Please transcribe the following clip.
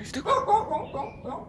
Let's do it.